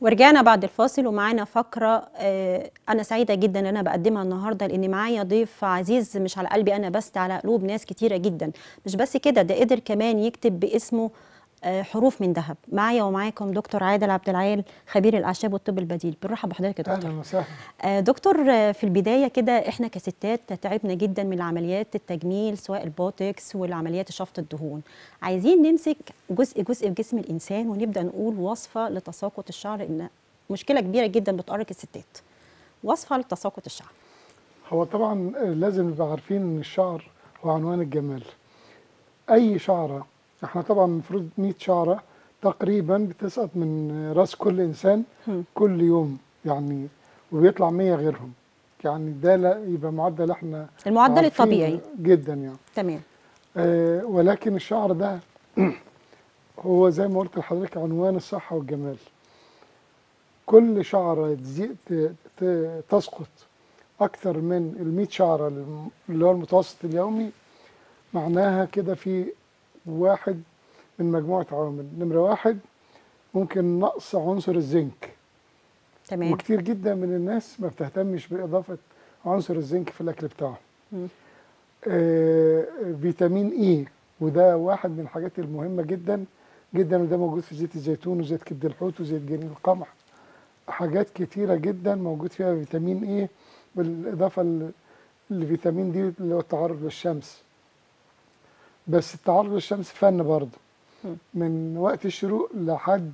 ورجعنا بعد الفاصل ومعانا فقرة آه، أنا سعيدة جدا إن أنا بقدمها النهاردة لأن معايا ضيف عزيز مش على قلبي أنا بس على قلوب ناس كتيرة جدا. مش بس كده ده قدر كمان يكتب باسمه حروف من ذهب. معايا ومعاكم دكتور عادل عبد العال خبير الأعشاب والطب البديل. بنرحب بحضرتك يا دكتور. أهلا وسهلا. آه، دكتور آه، في البداية كده إحنا كستات تعبنا جدا من عمليات التجميل سواء البوتكس والعمليات شفط الدهون. عايزين نمسك جزء جزء في جسم الإنسان ونبدأ نقول وصفة لتساقط الشعر إن مشكلة كبيرة جدا بتؤرق الستات. وصفة لتساقط الشعر. هو طبعا لازم نبقى عارفين إن الشعر هو عنوان الجمال. أي شعرة إحنا طبعا المفروض 100 شعره تقريبا بتسقط من رأس كل إنسان هم. كل يوم يعني وبيطلع 100 غيرهم. يعني ده لا يبقى معدل إحنا المعدل الطبيعي. جدا يعني. تمام. آه ولكن الشعر ده هو زي ما قلت لحضرتك عنوان الصحة والجمال. كل ت- تسقط أكثر من المية شعرة الم- اللي هو المتوسط اليومي معناها كده في واحد من مجموعة عوامل. نمرة واحد ممكن نقص عنصر الزنك. تمام. وكتير جدا من الناس ما بتهتمش بإضافة عنصر الزنك في الأكل بتاعهم مم. آه، فيتامين E وده واحد من الحاجات المهمة جدا جدا وده موجود في زيت الزيتون وزيت كبد الحوت وزيت جنين القمح. حاجات كتيرة جدا موجود فيها فيتامين E بالإضافة ل- لفيتامين D اللي هو التعرض للشمس. بس التعرض للشمس فن برضه. من وقت الشروق لحد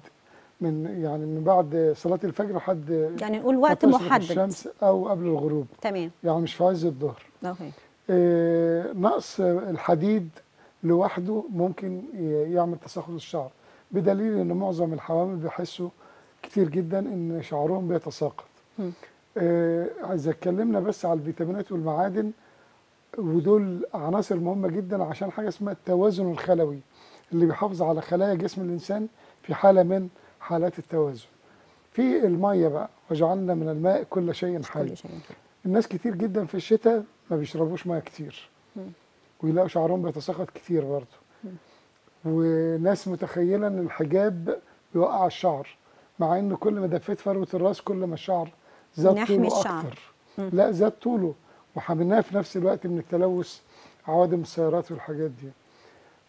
من يعني من بعد صلاة الفجر لحد يعني نقول وقت محدد. الشمس أو قبل الغروب. تمام. يعني مش في عز الظهر. okay. آه، نقص الحديد لوحده ممكن يعمل تساقط الشعر. بدليل إن معظم الحوامل بيحسوا كتير جدا إن شعرهم بيتساقط. آه، إذا اتكلمنا بس على الفيتامينات والمعادن ودول عناصر مهمة جدا عشان حاجة اسمها التوازن الخلوي اللي بيحافظ على خلايا جسم الإنسان في حالة من حالات التوازن في المية بقى وجعلنا من الماء كل شيء حي الناس كتير جدا في الشتاء ما بيشربوش مية كتير. ويلاقوا شعرهم بيتساقط كتير برضه. وناس متخيلة إن الحجاب بيوقع الشعر مع إن كل ما دفيت فروة الرأس كل ما الشعر زاد طوله الشعر. أكتر. لا زاد طوله وحميناه في نفس الوقت من التلوث عوادم السيارات والحاجات دي.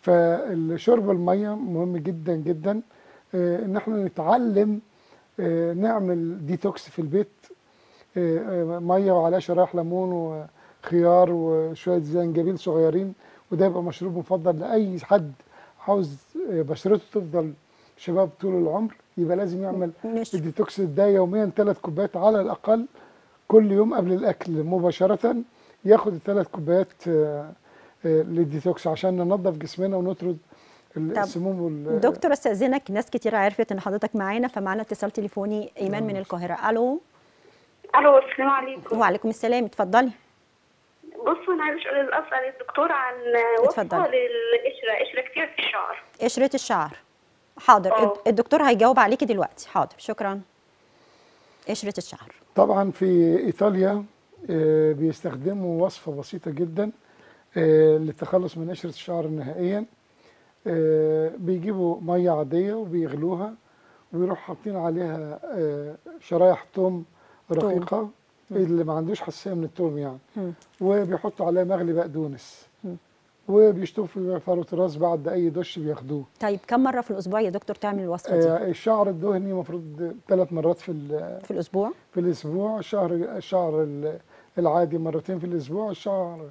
فالشرب المية مهم جدا جدا آه، إن إحنا نتعلم آه، نعمل ديتوكس في البيت آه، مية وعليها شرايح ليمون وخيار وشوية زنجبيل صغيرين وده يبقى مشروب مفضل لأي حد عاوز بشرته تفضل شباب طول العمر يبقى لازم يعمل الديتوكس ده يوميا ثلاث كوبايات على الأقل كل يوم قبل الأكل مباشرة ياخد الثلاث كوبايات آه، آه، للديتوكس عشان ننظف جسمنا ونطرد السموم وال دكتور أستأذنك ناس كتير عرفت إن حضرتك معانا فمعانا اتصال تليفوني إيمان من القاهرة. ألو؟ ألو السلام عليكم. وعليكم السلام اتفضلي. بصوا أنا عايز اسال أسأل الدكتور عن وصفة. للقشرة. قشرة كتير في الشعر. قشرة الشعر. حاضر. الد- الدكتور هيجاوب عليكي دلوقتي. حاضر شكرا. قشره الشعر طبعا في إيطاليا آه، بيستخدموا وصفة بسيطة جدا آه، للتخلص من قشره الشعر نهائيا. آه، بيجيبوا مية عادية وبيغلوها ويروحوا حاطين عليها شرايح توم رقيقة اللي ما عندوش حساسية من التوم يعني. وبيحطوا عليها مغلي بقدونس. وبيشطفوا فروه الراس بعد أي دش بياخدوه. طيب كم مرة في الأسبوع يا دكتور تعمل الوصفة دي؟ آه، الشعر الدهني المفروض ثلاث مرات في في الأسبوع؟ في الأسبوع. الشعر ال- العادي مرتين في الأسبوع. الشعر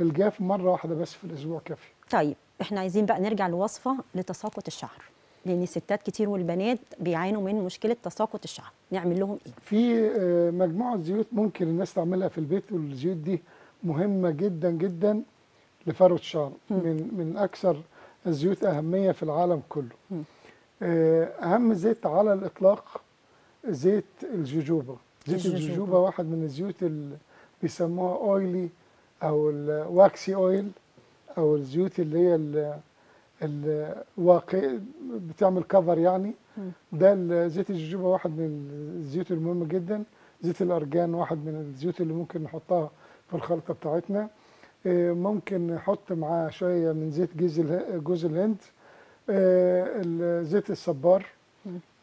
الجاف مرة واحدة بس في الأسبوع كافي. طيب إحنا عايزين بقى نرجع لوصفة لتساقط الشعر لأن الستات كتير والبنات بيعانوا من مشكلة تساقط الشعر. نعمل لهم إيه؟ في آه، مجموعة زيوت ممكن الناس تعملها في البيت والزيوت دي مهمة جدا جدا. لفروه الشعر من من أكثر الزيوت أهمية في العالم كله. آه، أهم زيت على الإطلاق زيت الجوجوبا. زيت الجوجوبا. واحد من الزيوت اللي بيسموها اويلي أو الواكسي اويل أو الزيوت اللي هي ال- الواقع بتعمل كفر يعني. ده زيت الجوجوبا واحد من الزيوت المهمة جدا. زيت الأرجان واحد من الزيوت اللي ممكن نحطها في الخلطة بتاعتنا. ممكن نحط معاه شوية من زيت جوز اله- جوز الهند آه، زيت الصبار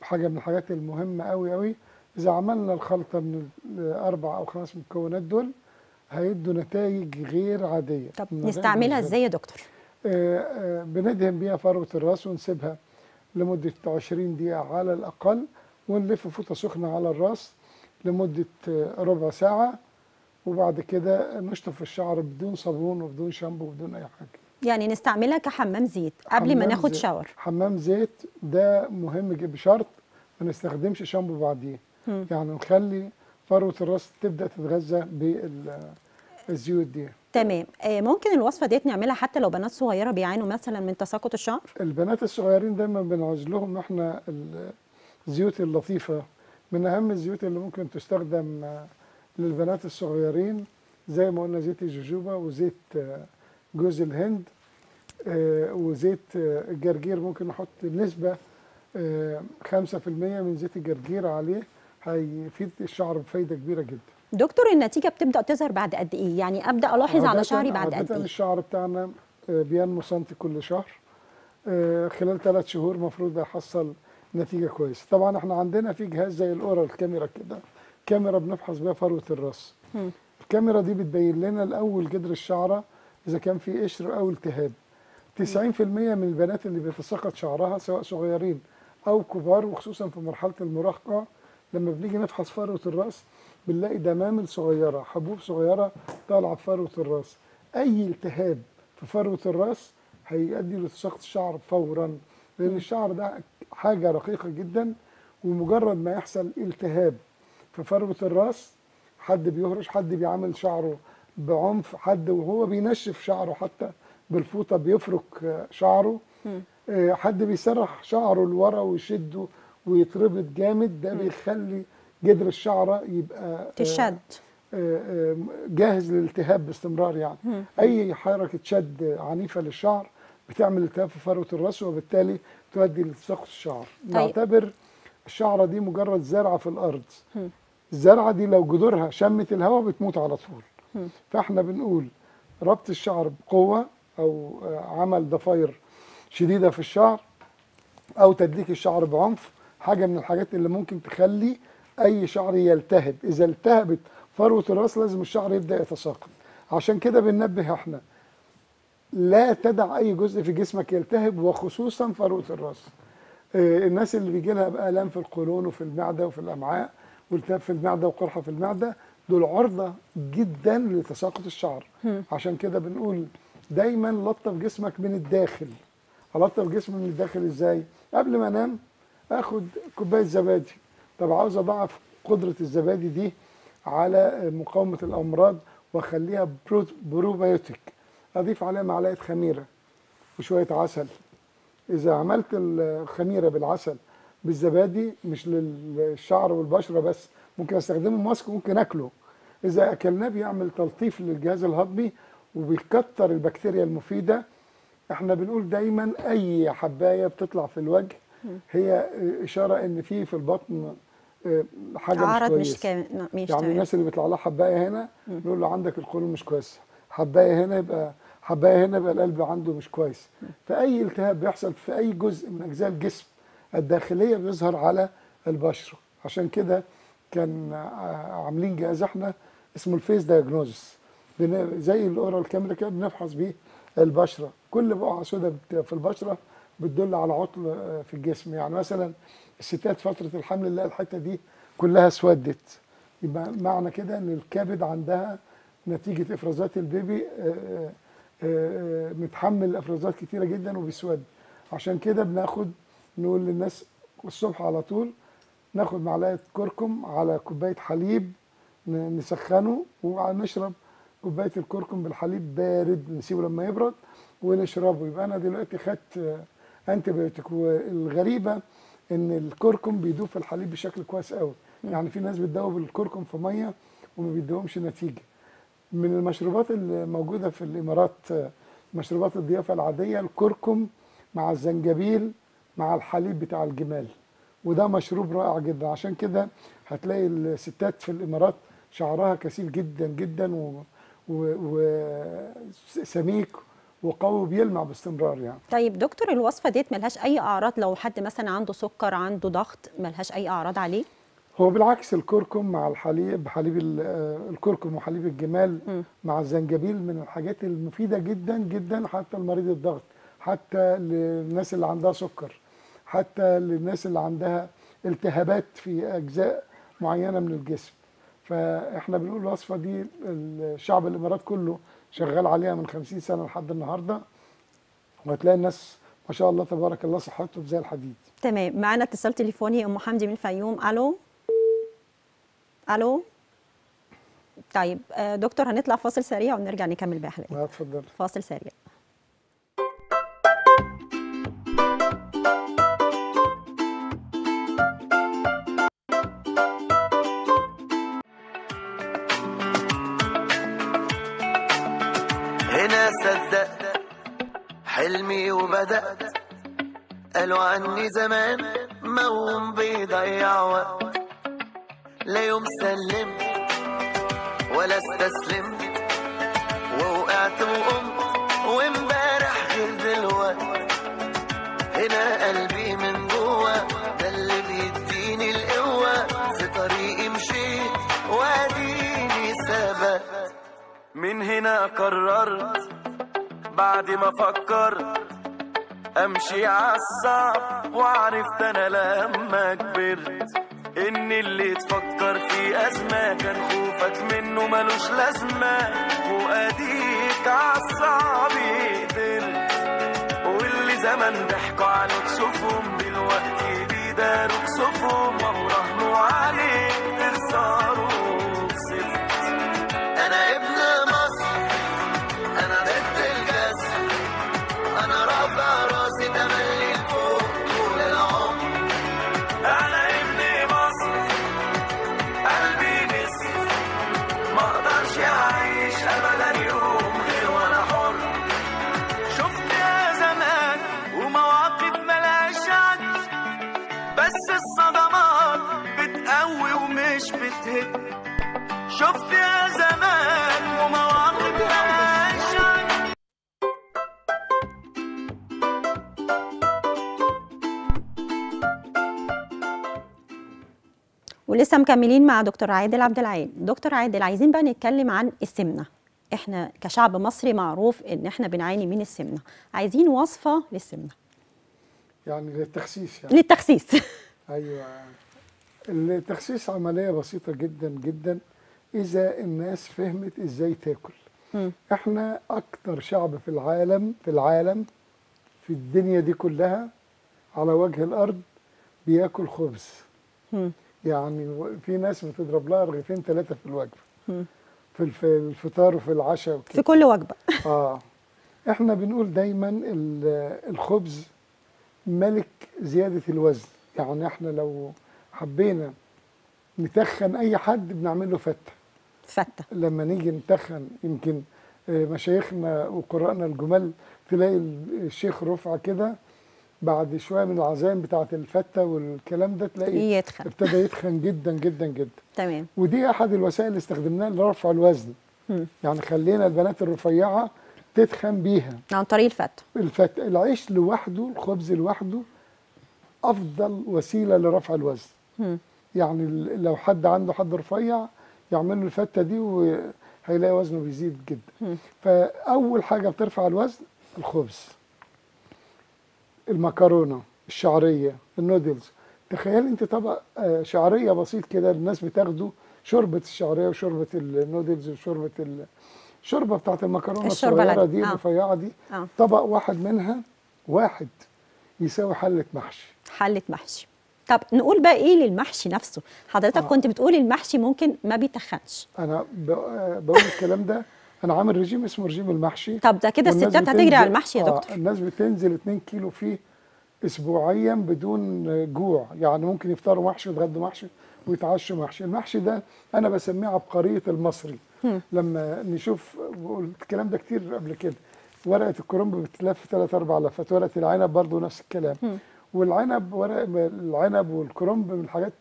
حاجة من الحاجات المهمة قوي قوي إذا عملنا الخلطة من الاربع أو خمس مكونات دول هيدوا نتائج غير عادية. طب نستعملها مش إزاي يا دكتور؟ آه، آه، بندهن بيها فروة الراس ونسيبها لمدة 20 دقيقة على الأقل ونلف فوطة سخنة على الراس لمدة آه، ربع ساعة. وبعد كده نشطف الشعر بدون صابون وبدون شامبو وبدون أي حاجة. يعني نستعملها كحمام زيت قبل ما ناخد شاور. حمام زيت ده مهم جدا بشرط ما نستخدمش شامبو بعديه. يعني نخلي فروة الراس تبدأ تتغذى بالزيوت دي. تمام. آه ممكن الوصفة ديت نعملها حتى لو بنات صغيرة بيعانوا مثلا من تساقط الشعر؟ البنات الصغيرين دايما بنعوز لهم إحنا ال- الزيوت اللطيفة. من أهم الزيوت اللي ممكن تستخدم آه، للبنات الصغيرين زي ما قلنا زيت الجوجوبا وزيت آه، جوز الهند آه، وزيت آه، الجرجير. ممكن نحط نسبة آه، 5% من زيت الجرجير عليه هيفيد الشعر بفايدة كبيرة جدا. دكتور النتيجة بتبدأ تظهر بعد قد إيه؟ يعني أبدأ ألاحظ على شعري بعد قد إيه؟ الشعر بتاعنا بينمو سنتي كل شهر خلال ثلاث شهور المفروض يحصل نتيجة كويسة. طبعا إحنا عندنا في جهاز زي الأورال كاميرا كده كاميرا بنفحص بيها فروة الراس. الكاميرا دي بتبين لنا الأول جدر الشعرة إذا كان في قشر أو التهاب. 90% من البنات اللي بيتساقط شعرها سواء صغيرين أو كبار وخصوصا في مرحلة المراهقة لما بنيجي نفحص فروة الراس بنلاقي دمامل صغيرة حبوب صغيرة طالعة في فروة الراس. أي التهاب في فروة الراس هيؤدي لتساقط الشعر فورا لأن الشعر ده حاجة رقيقة جدا ومجرد ما يحصل التهاب في فروة الراس حد بيهرش حد بيعمل شعره بعنف حد وهو بينشف شعره حتى بالفوطة بيفرك آه، شعره. آه، حد بيسرح شعره لورا ويشده ويتربط جامد ده بيخلي جدر الشعرة يبقى آه، تشد. جاهز للالتهاب باستمرار يعني. أي حركة شد عنيفة للشعر بتعمل التهاب في فروه الراس وبالتالي تؤدي لتساقط الشعر. طيب. نعتبر الشعرة دي مجرد زرعة في الأرض. الزرعه دي لو جذورها شمت الهواء بتموت على طول. فاحنا بنقول ربط الشعر بقوة أو آه، عمل ضفاير شديدة في الشعر أو تدليك الشعر بعنف حاجة من الحاجات اللي ممكن تخلي أي شعر يلتهب. إذا التهبت فروة الرأس لازم الشعر يبدأ يتساقط. عشان كده بننبه إحنا لا تدع أي جزء في جسمك يلتهب وخصوصا فروة الرأس. آه، الناس اللي بيجي لها بقى الام في القولون وفي المعدة وفي الأمعاء والتهاب في المعدة وقرحة في المعدة دول عرضة جدا لتساقط الشعر. عشان كده بنقول دايما لطف جسمك من الداخل. ألطف جسمي من الداخل إزاي؟ قبل ما أنام آخد كوباية زبادي. طب عاوز اضاعف قدرة الزبادي دي على مقاومة الأمراض وأخليها pro- probiotic أضيف عليها معلقة خميرة وشوية عسل. إذا عملت الخميرة بالعسل بالزبادي مش للشعر والبشرة بس. ممكن أستخدمه mask وممكن أكله. إذا أكلناه بيعمل تلطيف للجهاز الهضمي وبيكتر البكتيريا المفيدة. إحنا بنقول دايما أي حباية بتطلع في الوجه هي إشارة إن في في البطن آه، حاجة مش عرض كويسة. مش كامل مش يعني الناس اللي بيطلع لها حباية هنا نقول له عندك القولون مش كويس. حباية هنا يبقى حباية هنا يبقى القلب عنده مش كويس. فأي التهاب بيحصل في أي جزء من أجزاء الجسم. الداخلية بيظهر على البشرة. عشان كده كان عاملين جهاز إحنا اسمه ال face diagnosis. زي ال oral camera كده بنفحص بيه البشرة. كل بقعه سوداء في البشرة بتدل على عطل آه، في الجسم. يعني مثلا الستات فترة الحمل نلاقي الحتة دي كلها اسودت يبقى معنى كده إن الكبد عندها نتيجة إفرازات البيبي آه، آه، متحمل إفرازات كتيرة جدا وبيسود. عشان كده بناخد نقول للناس الصبح على طول ناخد معلقة كركم على كوباية حليب نسخنه ونشرب كوباية الكركم بالحليب بارد نسيبه لما يبرد ونشربه. يبقى أنا دلوقتي خدت انتي بيوتيك والغريبة إن الكركم بيدوب في الحليب بشكل كويس قوي. يعني في ناس بتدوب الكركم في مية وما بيدوهمش نتيجة. من المشروبات اللي موجوده في الإمارات مشروبات الضيافة العادية الكركم مع الزنجبيل مع الحليب بتاع الجمال. وده مشروب رائع جدا. عشان كده هتلاقي الستات في الإمارات شعرها كثيف جدا جدا و... وسميك وقوي بيلمع باستمرار يعني. طيب دكتور الوصفة ديت ملهاش أي أعراض؟ لو حد مثلا عنده سكر عنده ضغط ملهاش أي أعراض عليه؟ هو بالعكس الكركم مع الحليب حليب ال- الكركم وحليب الجمال مع الزنجبيل من الحاجات المفيدة جدا جدا حتى لمريض الضغط حتى للناس اللي عندها سكر. حتى للناس اللي عندها التهابات في أجزاء معينة من الجسم. فإحنا بنقول الوصفة دي الشعب الإمارات كله شغال عليها من 50 سنة لحد النهارده وهتلاقي الناس ما شاء الله تبارك الله صحتهم زي الحديد. تمام معانا اتصال تليفوني أم حمدي من الفيوم ألو؟ ألو؟ طيب آه، دكتور هنطلع فاصل سريع ونرجع نكمل باقي حلقتنا اتفضل. فاصل سريع. عني زمان موم بيضيع وقت. لا يوم سلمت ولا استسلمت ووقعت وقمت وامبارح غير دلوقت هنا قلبي من جوا ده اللي بيديني القوة. في طريقي مشيت واديني ثبت من هنا قررت بعد ما فكرت أمشي عالصعب وعرفت أنا لما كبرت إن اللي تفكر في أزمة كان خوفك منه ملوش لازمة وأديك عالصعب قدرت واللي زمان ضحكوا عليك شوفهم دلوقتي بيداروا كسوفهم وراهنوا عليك تخسروا ولسه مكملين مع دكتور عادل عبد العال. دكتور عادل عايزين بقى نتكلم عن السمنه إحنا كشعب مصري معروف ان إحنا بنعاني من السمنه عايزين وصفة للسمنه يعني للتخسيس يعني. للتخسيس. أيوه. التخسيس عملية بسيطة جدا جدا. إذا الناس فهمت إزاي تاكل. مم. إحنا أكتر شعب في العالم في العالم في الدنيا دي كلها على وجه الأرض بياكل خبز. مم. يعني في ناس بتضرب لها رغيفين ثلاثة في الوجبة. في الف- الفطار وفي العشاء وكده. في كل وجبة. آه. إحنا بنقول دايما ال- الخبز ملك زيادة الوزن. يعني إحنا لو حبينا نتخن أي حد بنعمل له فتة. فتة. لما نيجي نتخن يمكن آه، مشايخنا وقراءنا الجمال تلاقي ال- الشيخ رفعة كده بعد شوية من العزائم بتاعة الفتة والكلام ده تلاقي يتخن. ابتدى يتخن جدا جدا جدا. تمام. ودي أحد الوسائل اللي استخدمناها لرفع الوزن. مم. يعني خلينا البنات الرفيعة تتخن بيها. عن طريق الفتة. الفت... العيش لوحده الخبز لوحده أفضل وسيلة لرفع الوزن. مم. يعني لو حد عنده حد رفيع يعمل له الفتة دي وهيلاقي وزنه بيزيد. جدا. فأول حاجة بترفع الوزن الخبز. المكرونة الشعرية النودلز تخيل انت طبق آه، شعرية بسيط كده الناس بتاخده شوربة الشعرية وشوربة النودلز وشوربة ال- الشوربه بتاعت المكرونة الصغيرة. دي آه. الرفيعة دي آه طبق واحد منها واحد يساوي حلة محشي حلة محشي طب نقول بقى إيه للمحشي نفسه حضرتك آه. كنت بتقول المحشي ممكن ما بيتخنش أنا آه، بقول الكلام ده أنا عامل رجيم اسمه رجيم المحشي. طب ده كده الستات هتجري على المحشي يا آه، دكتور. الناس بتنزل 2 كيلو فيه اسبوعيا بدون آه، جوع. يعني ممكن يفطروا محشي ويتغدوا محشي ويتعشوا محشي. المحشي ده أنا بسميه عبقرية المصري. لما نشوف الكلام ده كتير قبل كده. ورقة الكرنب بتلف ثلاث أربع لفات ورقة العنب برضو نفس الكلام. والعنب ورق العنب والكرنب من الحاجات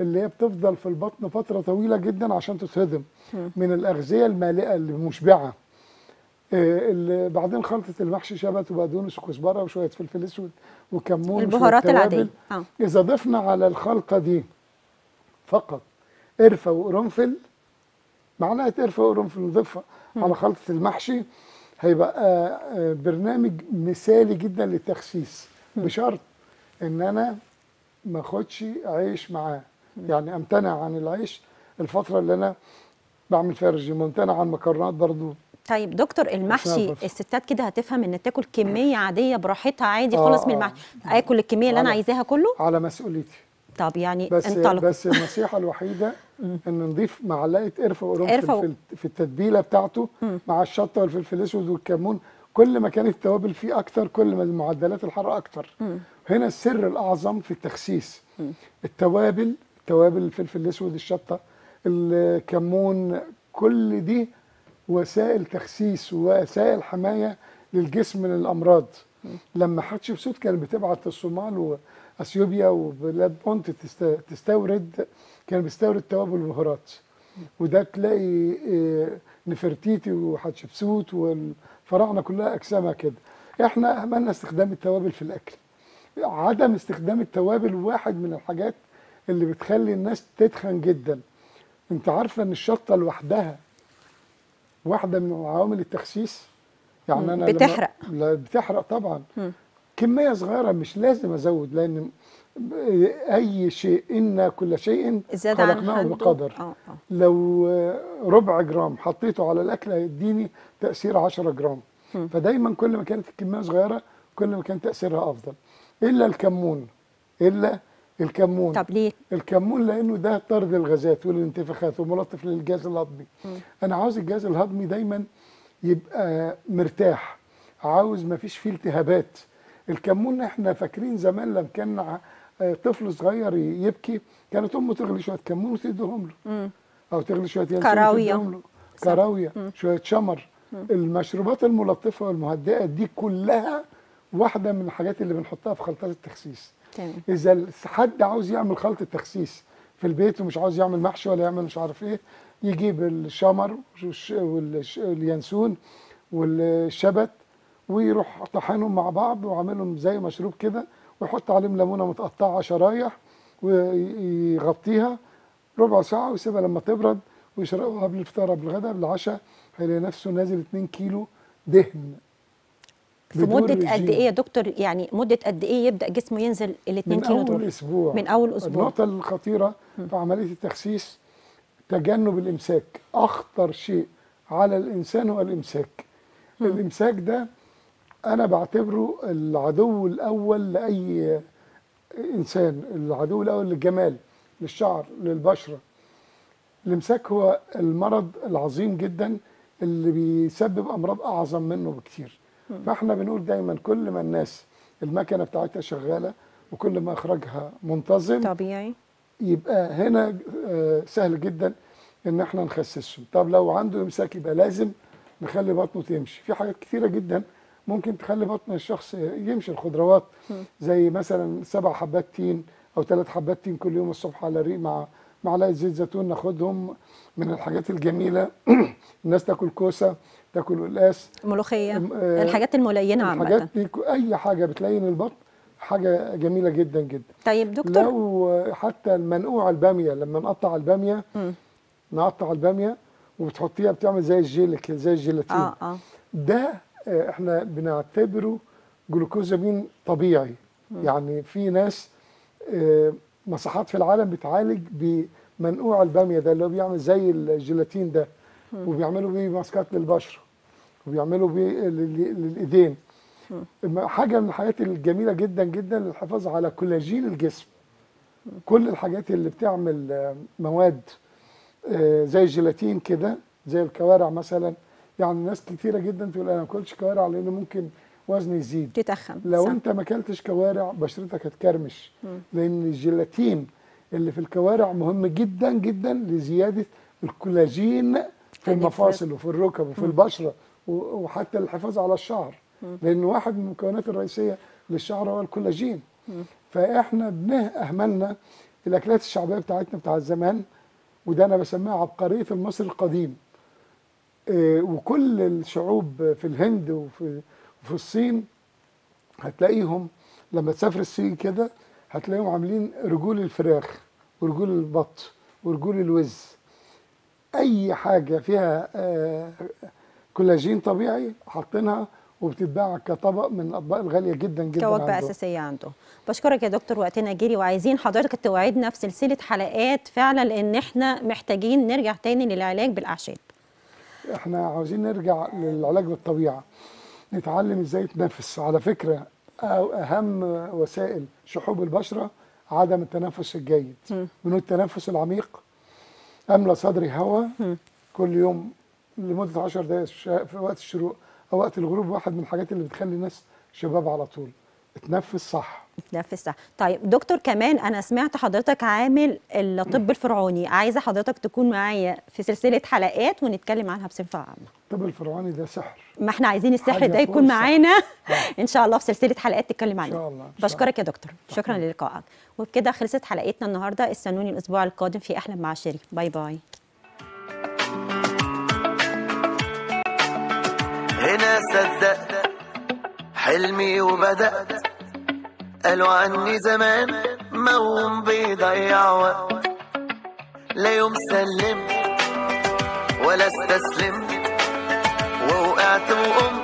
اللي هي بتفضل في البطن فترة طويلة جدا عشان تتهضم. من الأغذية المالئة اللي مشبعة. آه، اللي بعدين خلطة المحشي شبت وبقدونس وكزبرة وشوية فلفل أسود وكمون البهارات. العادية. آه. إذا ضفنا على الخلطة دي فقط قرفة وقرنفل معلقه قرفة وقرنفل نضيفها على خلطة المحشي هيبقى آه، برنامج مثالي جدا للتخسيس. بشرط إن أنا ما أخدش عيش معاه. يعني امتنع عن العيش الفترة اللي أنا بعمل فيها رجيم ممتنع عن المكرونات برضو. طيب دكتور المحشي. الستات كده هتفهم إن تاكل كمية عادية براحتها عادي آه، خالص من آه. المحشي. آكل الكمية اللي أنا عايزاها كله؟ على مسؤوليتي. طب يعني بس انطلقوا بس النصيحة الوحيدة إن نضيف معلقة قرفة وقرنفل و- في الت- في التتبيلة بتاعته مع الشطة والفلفل الأسود والكمون. كل ما كانت التوابل فيه أكتر كل ما معدلات الحرارة أكتر. هنا السر الأعظم في التخسيس. التوابل توابل الفلفل الأسود الشطة الكمون كل دي وسائل تخسيس ووسائل حماية للجسم من الامراض لما حتشبسوت كانت بتبعت الصومال وأثيوبيا وبلاد بونت تست- تستورد كان بيستورد توابل وبهارات. وده تلاقي آه، نفرتيتي وحتشبسوت والفراعنة كلها أجسامها كده. إحنا اهملنا استخدام التوابل في الأكل. عدم استخدام التوابل واحد من الحاجات اللي بتخلي الناس تتخن جدا. أنت عارفه إن الشطه لوحدها واحدة من عوامل التخسيس؟ يعني مم. أنا بتحرق. لا بتحرق طبعا. كمية صغيرة مش لازم أزود لأن أي شيء إن كل شيء خلقناه بقدر. آه آه. لو آه، ربع جرام حطيته على الأكل هيديني تأثير 10 جرام. فدايما كل ما كانت الكمية صغيرة كل ما كان تأثيرها أفضل. إلا الكمون إلا الكمون. طب ليه؟ الكمون لأنه ده طرد الغازات والانتفاخات وملطف للجهاز الهضمي. أنا عاوز الجهاز الهضمي دايما يبقى مرتاح. عاوز ما فيش فيه التهابات. الكمون إحنا فاكرين زمان لما كان طفل صغير يبكي كانت أمه تغلي شوية كمون وتديهم له. أو تغلي شوية ينسون له. كراوية. شوية شمر. المشروبات الملطفة والمهدئة دي كلها واحدة من الحاجات اللي بنحطها في خلطات التخسيس. تمام. إذا حد عاوز يعمل خلطة تخسيس في البيت ومش عاوز يعمل محشي ولا يعمل مش عارف إيه يجيب الشمر واليانسون والشبت ويروح طحنهم مع بعض وعاملهم زي مشروب كده ويحط عليهم ليمونة متقطعة شرايح ويغطيها ربع ساعة ويسيبها لما تبرد ويشربها قبل الفطار قبل الغداء قبل العشاء هيلاقي نفسه نازل 2 كيلو دهن. في مدة قد. إيه يا دكتور؟ يعني مدة قد إيه يبدأ جسمه ينزل ال 2 من كيلو أول دول؟ أسبوع. من أول أسبوع. النقطة الخطيرة في عملية التخسيس تجنب الإمساك. أخطر شيء على الإنسان هو الإمساك. الإمساك ده أنا بعتبره العدو الأول لأي إنسان العدو الأول للجمال للشعر للبشرة. الإمساك هو المرض العظيم جدا اللي بيسبب أمراض أعظم منه بكتير. فاحنا بنقول دايما كل ما الناس المكنة بتاعتها شغالة وكل ما إخراجها منتظم طبيعي. يبقى هنا آه، سهل جدا إن إحنا نخسسهم. طب لو عنده امساك يبقى لازم نخلي بطنه تمشي. في حاجات كتيرة جدا ممكن تخلي بطن الشخص يمشي. الخضروات زي مثلا سبع حبات تين أو ثلاث حبات تين كل يوم الصبح على ريق مع معلقه زيت زيتون ناخدهم من الحاجات الجميلة. الناس تاكل كوسة تاكل قلقاس ملوخيه أم- آه، الحاجات الملينة الحاجات عامة. دي ك- أي حاجة بتلين البطن حاجة جميلة جدا جدا. طيب دكتور؟ لو حتى المنقوع البامية لما نقطع البامية مم. نقطع البامية وبتحطيها بتعمل زي الجيل كده زي الجيلاتين. آه آه. ده آه، إحنا بنعتبره جلوكوزامين طبيعي. يعني في ناس آه، مصحات في العالم بتعالج بمنقوع البامية ده اللي هو بيعمل زي الجيلاتين ده. وبيعملوا بيه ماسكات للبشره وبيعملوا بيه لل- للإيدين. حاجة من الحاجات الجميلة جدا جدا للحفاظ على كولاجين الجسم. كل الحاجات اللي بتعمل آه، مواد آه، زي الجيلاتين كده زي الكوارع مثلا. يعني ناس كتيرة جدا تقول أنا ما اكلش كوارع لأن ممكن وزني يزيد. تتخن لو صح. أنت ما أكلتش كوارع بشرتك هتكرمش. لأن الجيلاتين اللي في الكوارع مهم جدا جدا لزيادة الكولاجين في. المفاصل وفي الركب وفي البشرة وحتى الحفاظ على الشعر. لأن واحد من المكونات الرئيسية للشعر هو الكولاجين. فإحنا بنه أهملنا الأكلات الشعبية بتاعتنا بتاع زمان وده أنا بسميها عبقرية المصري القديم. آه، وكل الشعوب في الهند وفي وفي الصين هتلاقيهم لما تسافر الصين كده هتلاقيهم عاملين رجول الفراخ ورجول البط ورجول الوز. أي حاجة فيها آه، كولاجين طبيعي حاطينها وبتتباع كطبق من الأطباق الغالية جدا جدا كوجبة. أساسية عنده. بشكرك يا دكتور وقتنا جري وعايزين حضرتك توعدنا في سلسلة حلقات فعلا لأن إحنا محتاجين نرجع تاني للعلاج بالأعشاب. إحنا عاوزين نرجع للعلاج بالطبيعة نتعلم إزاي نتنفس على فكرة أو أهم وسائل شحوب البشرة عدم التنفس الجيد. من التنفس العميق أملى صدري هواء كل يوم لمدة 10 دقائق في وقت الشروق أو وقت الغروب واحد من الحاجات اللي بتخلي الناس شباب على طول. اتنفس صح. نفس صح طيب دكتور كمان أنا سمعت حضرتك عامل الطب الفرعوني. عايزة حضرتك تكون معايا في سلسلة حلقات ونتكلم عنها بصفة عامة. الطب الفرعوني ده سحر. ما إحنا عايزين السحر ده يكون. معانا. إن شاء الله في سلسلة حلقات تتكلم عنه شاء الله، بشكرك يا دكتور. شكرا. للقائك. وبكده خلصت حلقتنا النهارده. استنوني الأسبوع القادم في احلم مع شيري bye bye. هنا صدقت حلمي وبدأت. قالوا عني زمان موم بيضيع وقت. لا يوم سلمت ولا استسلمت ووقعت وقمت.